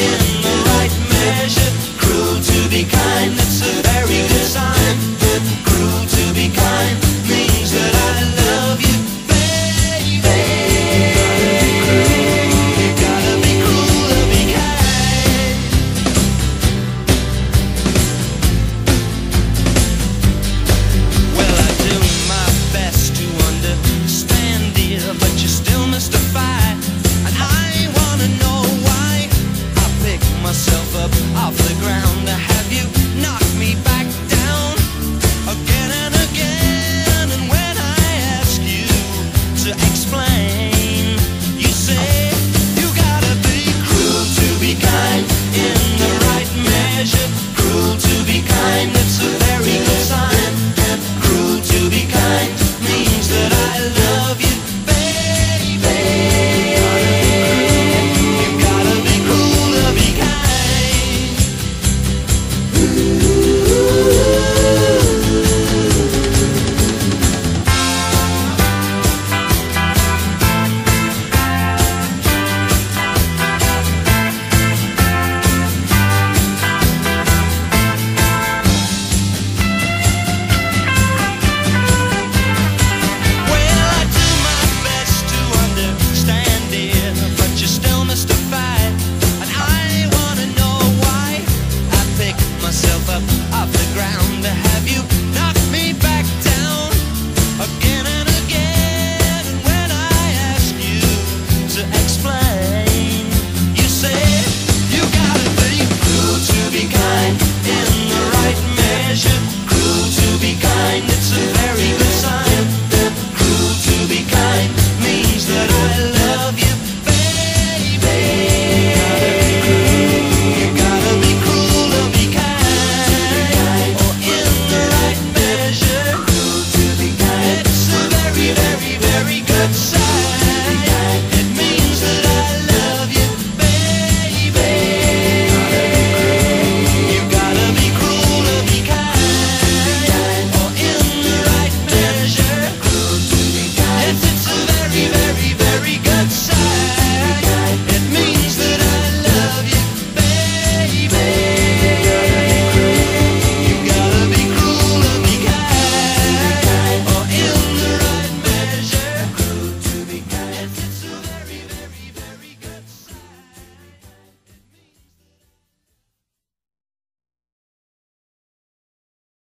yeah.